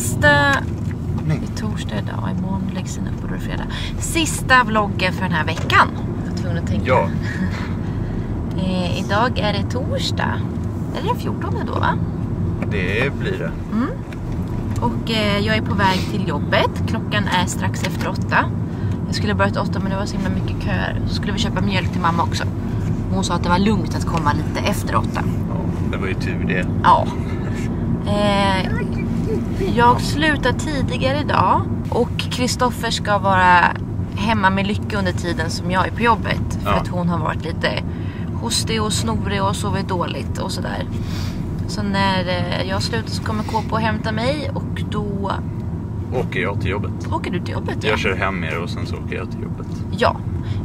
Sista... Nej. I torsdag idag, imorgon läggs den upp och då är det fredag. Sista vloggen för den här veckan. Jag var tvungen att tänka. Ja. Eh, idag är det torsdag. Är det den 14 då va? Det blir det. Mm. Och eh, jag är på väg till jobbet. Klockan är strax efter åtta. Jag skulle börjat åtta men det var så himla mycket köer. Så skulle vi köpa mjölk till mamma också. Hon sa att det var lugnt att komma lite efter åtta. Ja, det var ju tur det. Ja. Eh, jag slutar tidigare idag och Kristoffer ska vara hemma med Lycka under tiden som jag är på jobbet. För Ja. att hon har varit lite hostig och snorig och sovit dåligt och sådär. Så när eh, jag slutar så kommer KP och hämta mig och då Åker jag till jobbet. åker du till jobbet. Ja, Jag kör hem er och sen så åker jag till jobbet. ja.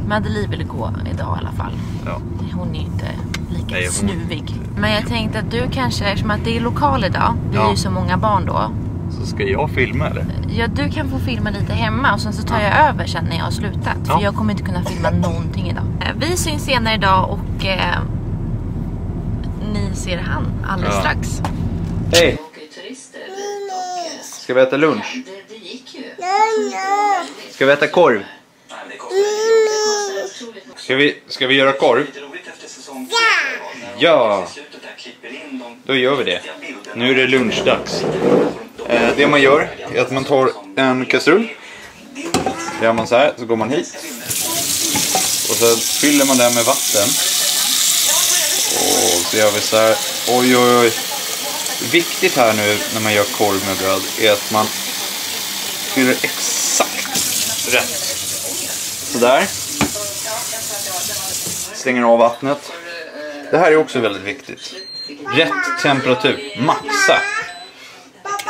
Madeleine vill gå idag i alla fall. Ja. Hon är ju inte lika Nej, hon- snuvig. Men jag tänkte att du kanske, eftersom att det är lokal idag, vi är Ja. ju så många barn då. Så ska jag filma eller? Ja, du kan få filma lite hemma och sen så tar jag över sen när jag har slutat. För Ja. jag kommer inte kunna filma någonting idag. Eh, Vi syns senare idag och eh, ni ser han alldeles Ja. strax. Hej! Ska vi äta lunch? det, det gick ju. Ska vi äta korv? Ska vi, ska vi göra korv? Ja! Då gör vi det. Nu är det lunchdags. Eh, det man gör är att man tar en kastrull. Det gör man så här, så går man hit. Och så fyller man den med vatten. Och så gör vi så här. Oj, oj, oj. Viktigt här nu när man gör korv med bröd är att man fyller exakt rätt. Sådär. Stänger av vattnet. Det här är också väldigt viktigt. Rätt temperatur. Maxa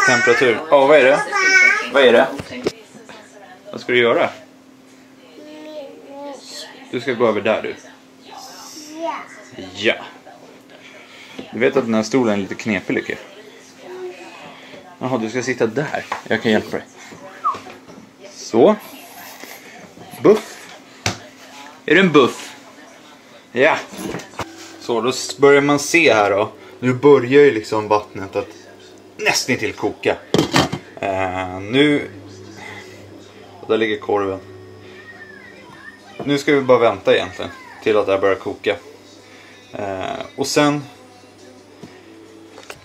temperatur. Ja, vad är det? Vad är det? Vad ska du göra? Du ska gå över där du. Ja. Du vet att den här stolen är lite knepig Lycke? Jaha, du ska sitta där. Jag kan hjälpa dig. Så. Buff. Är du en buff? Ja. Så, då börjar man se här då. Nu börjar ju liksom vattnet att nästan till koka. Eh, nu... Där ligger korven. Nu ska vi bara vänta egentligen till att det här börjar koka. Eh, och sen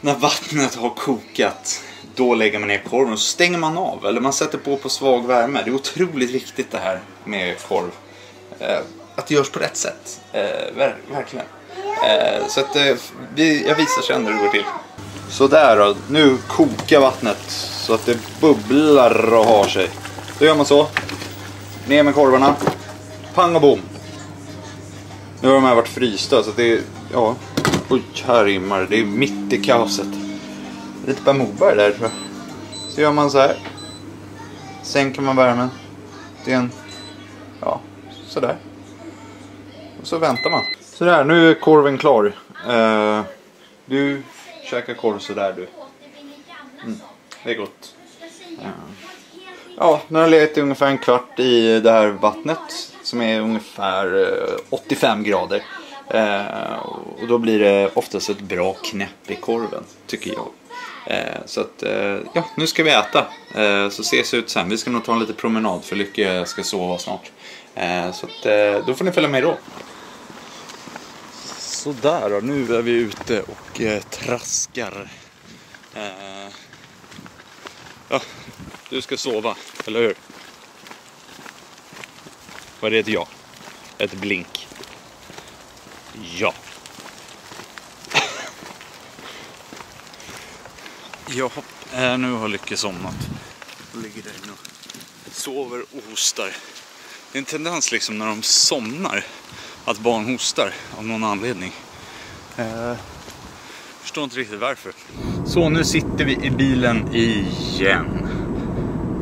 när vattnet har kokat då lägger man ner korven och så stänger man av eller man sätter på på svag värme. Det är otroligt viktigt det här med korv. Eh, att det görs på rätt sätt. Eh, ver- verkligen. Eh, så att eh, vi, jag visar sen hur det går till. Sådär då, nu kokar vattnet så att det bubblar och har sig. Då gör man så. Ner med korvarna. Pang och bom. Nu har de här varit frysta så att det är, ja. Oj, här rimmar det. Det är mitt i kaoset. Lite Per Morberg där tror jag. Så gör man så här. Sänker man värmen. Det är en, ja, sådär. Och så väntar man. Sådär, nu är korven klar. Uh, du Käka korv sådär du. Mm, det är gott. Ja, nu har jag legat i ungefär en kvart i det här vattnet som är ungefär eh, 85 grader. Eh, och då blir det oftast ett bra knäpp i korven, tycker jag. Eh, så att, eh, ja, nu ska vi äta. Eh, så ses ut sen. Vi ska nog ta en liten promenad för Lycke ska sova snart. Eh, så att, eh, då får ni följa med då. Sådär då, nu är vi ute och eh, traskar. Eh, ja, du ska sova, eller hur? Vad är det ett ja? Ett blink. Ja. ja, eh, nu har Lycke somnat. Och ligger där inne och sover och hostar. Det är en tendens liksom när de somnar att barn hostar av någon anledning. Eh, förstår inte riktigt varför. Så nu sitter vi i bilen igen.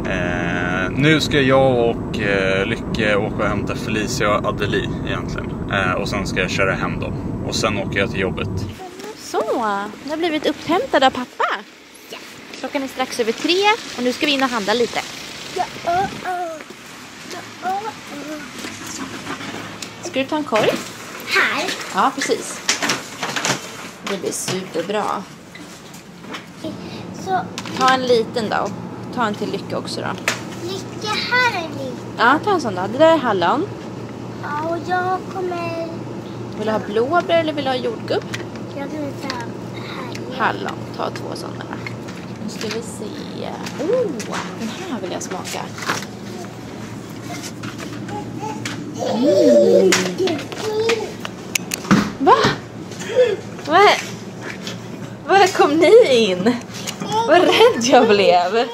Eh, nu ska jag och eh, Lycke åka och hämta Felicia och Adelie egentligen. Eh, och sen ska jag köra hem dem. Och sen åker jag till jobbet. Så, nu har blivit upphämtad av pappa. Klockan är strax över tre och nu ska vi in och handla lite. Ska du ta en korg? Här. Ja, precis. Det blir superbra. Så, Ta en liten då. Ta en till Lycka också då. Lycka, här är ni. Ja, ta en sån då. Det där är hallon. Ja, och jag kommer... Vill du ha blåbär eller vill du ha jordgubb? Jag kommer ta här. Hallon. Ta två sådana. Nu ska vi se. Oh, den här vill jag smaka. Va? Vad Var kom ni in? Vad rädd jag blev.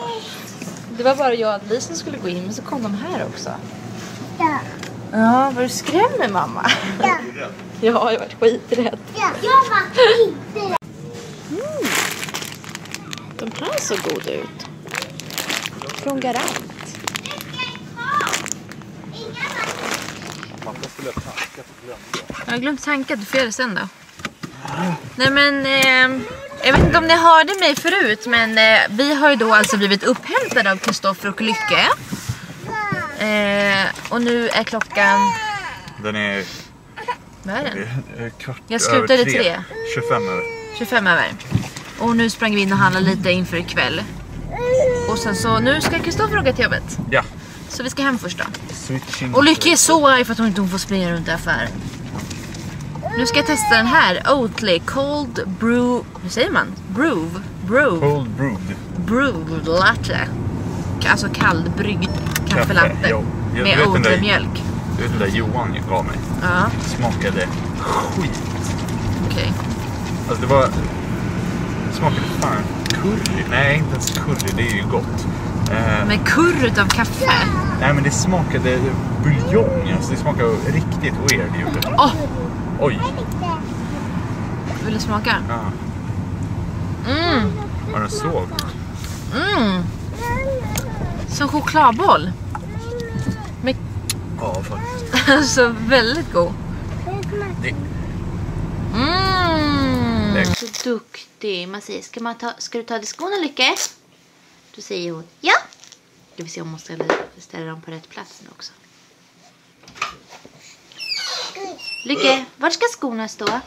Det var bara jag och som skulle gå in men så kom de här också. Ja. Ja, var du skrämmer mamma? Ja. Ja, jag har varit skiträdd. ja. Jag var inte De här såg goda ut. Från Garant. Pappa skulle ha tankat och glömde. Jag har glömt tanka, du får göra det sen då. Nej men, eh, jag vet inte om ni hörde mig förut men eh, vi har ju då alltså blivit upphämtade av Kristoffer och Lycke. Eh, och nu är klockan, Den är vad är den? eh, kvart Jag slutade över tre. 25 över. 25 över. Och nu sprang vi in och handlade lite inför ikväll. Och sen så, nu ska Kristoffer åka till jobbet. Ja. Så vi ska hem först då. Switching. Och Lykke är så arg för att hon inte får springa runt i affären. Nu ska jag testa den här. Oatly Cold Brew... Hur säger man? Brew? Brew? Cold brewed. Brew latte. Alltså kallbryggd Kaffe, kaffelatte. Jag Med Oatly-mjölk. Du vet den där Johan gav mig. Ja, Smakade skit. okej. Alltså det var... Smakade fan curry. Nej, inte ens curry. Det är ju gott. Eh, Med kurr utav kaffe. nej, men det smakade buljong. Alltså det smakade riktigt weird. Gjorde. det. Åh, Oj. vill du smaka? Ja. Mm, Var den så? mm. Som chokladboll. Med, Ja, faktiskt. alltså väldigt god. Det, Mm. Det- Så duktig. Man säger, ska, man ta, ska du ta dig skorna Lycke? Då säger hon ja. Ska vi se om hon ställer, ställer dem på rätt plats nu också. Lycke, var ska skorna stå?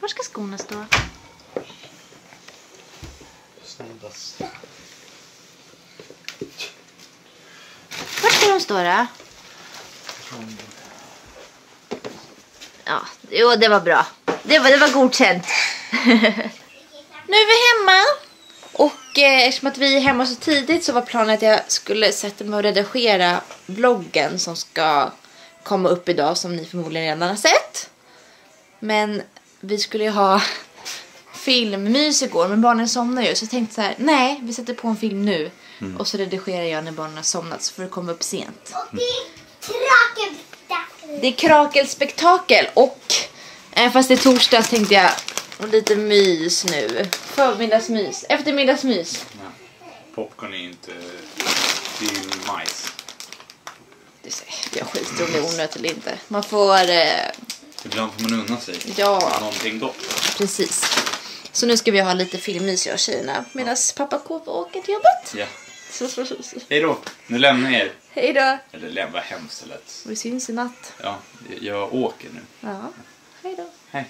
Var ska skorna stå? Var ska de stå då? Ja, jo, det var bra. Det var, det var godkänt. nu är vi hemma. Och eh, eftersom att vi är hemma så tidigt så var planen att jag skulle sätta mig och redigera vloggen som ska komma upp idag som ni förmodligen redan har sett. Men vi skulle ju ha filmmys igår men barnen somnar ju så jag tänkte så här: nej vi sätter på en film nu och så redigerar jag när barnen har somnat så får det komma upp sent. Och det är Krakenstacken. Det är krakelspektakel och även fast det är torsdag tänkte jag och lite mys nu. Förmiddagsmys, eftermiddagsmys. ja. Popcorn är inte... Det är ju majs. Är- Jag skiter om det är onödigt eller inte. Man får, eh, Ibland får man unna sig. ja Någonting gott. precis. Så nu ska vi ha lite filmmys jag och tjejerna medan pappa KP åker till jobbet. Ja. Hej då. Nu lämnar jag er. Hej då. Eller lämna hemskt det lät. Vi syns i natt. Ja, jag åker nu. Ja, hej då. Hej.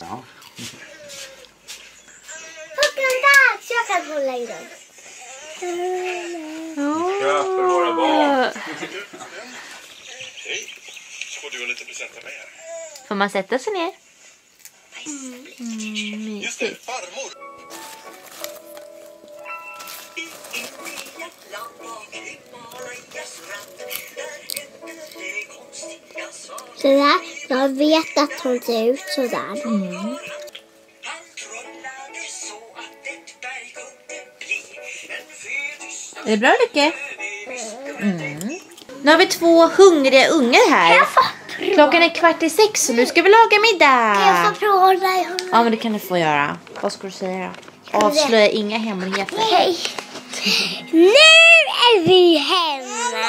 Ja. Så jag kan hålla i den. Kö för våra barn. Du och lite presenter med. Får man sätta sig ner? Just det, farmor. Sådär. Jag vet att hon ser ut sådär. Är det bra Lycke? Mm. Nu har vi två hungriga ungar här. Klockan är kvart i sex så nu ska vi laga Kan jag middag. få prova honom? Ja men det kan du få göra. Vad ska du säga då? Avslöja inga hemligheter. Hej! Nu är vi hemma!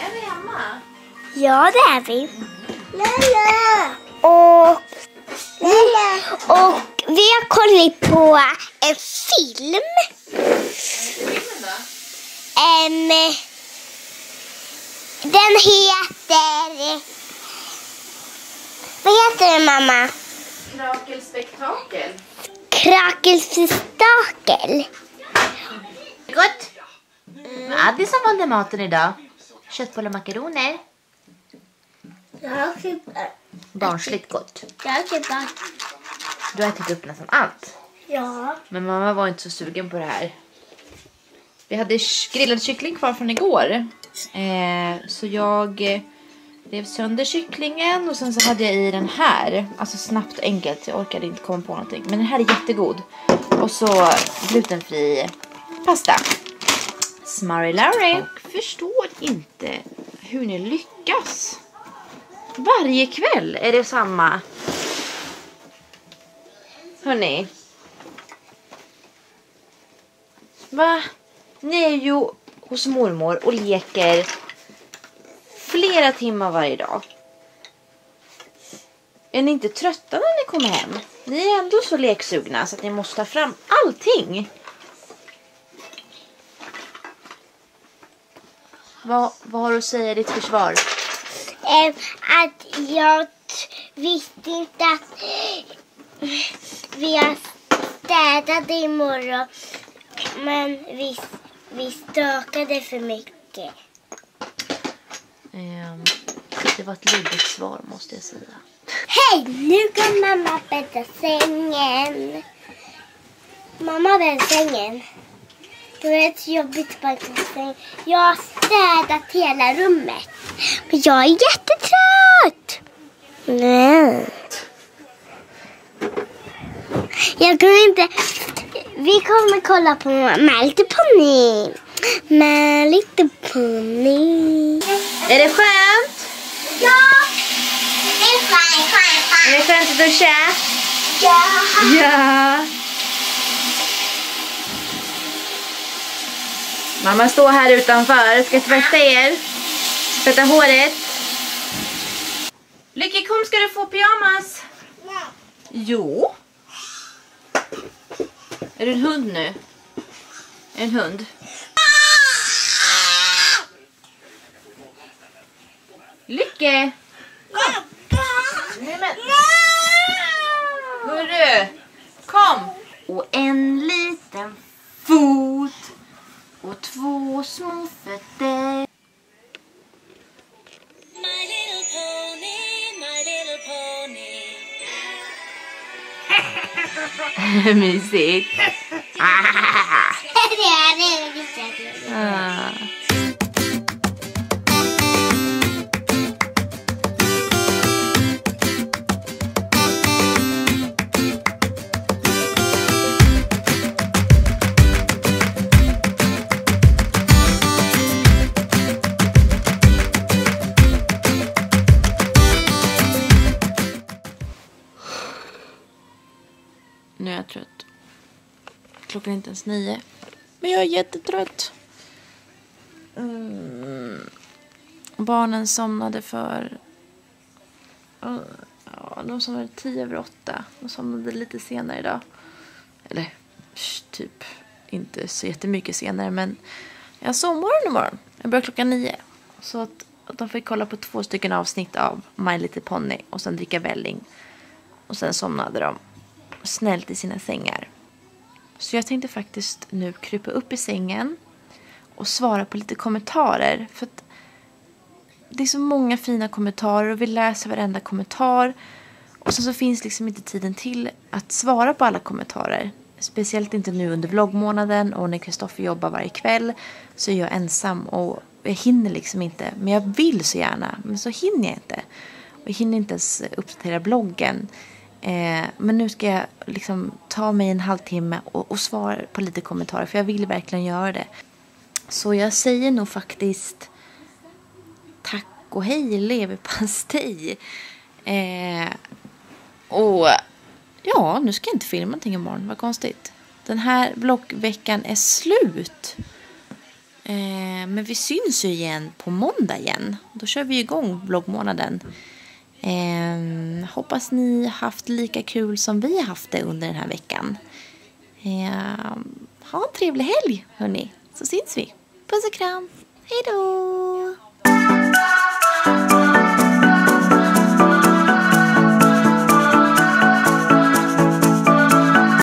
Är vi hemma? Ja, det är vi. Och, och vi har kollat på en film. Em, den heter... Vad heter den, mamma? Krakelspektakel. Krakelstakel. Gott. Addi som valde maten idag. Köttbullar och makaroner. Barnsligt gott. Jag. Du har ätit upp nästan allt. Ja. Men mamma var inte så sugen på det här. Vi hade grillad kyckling kvar från igår. Eh, så jag eh, rev sönder kycklingen och sen så hade jag i den här. Alltså snabbt och enkelt. Jag orkade inte komma på någonting. Men den här är jättegod. Och så glutenfri pasta. Smarry Larry. Och förstår inte hur ni lyckas. Varje kväll är det samma. Hörni. Va? Ni är ju hos mormor och leker flera timmar varje dag. Är ni inte trötta när ni kommer hem? Ni är ändå så leksugna så att ni måste ta fram allting. Vad, vad har du att säga i ditt försvar? Eh, att jag visste inte att vi har städat imorgon. Men visst vi stökade för mycket. Ehm, det var ett luddigt svar måste jag säga. Hej, nu kan mamma bädda sängen. Mamma bäddar sängen. Det var ett jobbigt sängen. Jag har städat hela rummet. Men jag är jättetrött. Nej. Jag kunde inte... Vi kommer kolla på My Little Pony. My Little Pony. Är det skönt? Ja, det är skönt, skönt, Är det skönt att duscha? Ja. Ja. Mamma står här utanför. Ska tvätta er. Tvätta håret. Lycke, kom ska du få pyjamas. Jo. Är du en hund nu? En hund? Lycke! Nej men. Hörru! Kom! Och en liten fot och två små fötter. Pony. Mysigt. det är det. Ah. Klockan är inte ens nio. Men jag är jättetrött. Mm. Barnen somnade för... Ja, de somnade tio över åtta. De somnade lite senare idag. Eller typ inte så jättemycket senare. Men jag sovmorgon imorgon. Jag börjar klockan nio. Så att, att de fick kolla på två stycken avsnitt av My Little Pony. Och sen dricka välling. Och sen somnade de snällt i sina sängar. Så jag tänkte faktiskt nu krypa upp i sängen och svara på lite kommentarer. För att det är så många fina kommentarer och vi läser varenda kommentar. Och sen så finns liksom inte tiden till att svara på alla kommentarer. Speciellt inte nu under vloggmånaden och när Kristoffer jobbar varje kväll så är jag ensam och jag hinner liksom inte. Men jag vill så gärna, men så hinner jag inte. Och jag hinner inte ens uppdatera bloggen. Eh, men nu ska jag liksom ta mig en halvtimme och, och svara på lite kommentarer för jag vill verkligen göra det. Så jag säger nog faktiskt tack och hej leverpastej. Eh, och ja, nu ska jag inte filma någonting imorgon. Vad konstigt. Den här bloggveckan är slut. Eh, men vi syns ju igen på måndag igen. Då kör vi igång bloggmånaden. Eh, hoppas ni haft lika kul som vi har haft det under den här veckan. Eh, ha en trevlig helg hörni, så syns vi. Puss och kram. Hej då!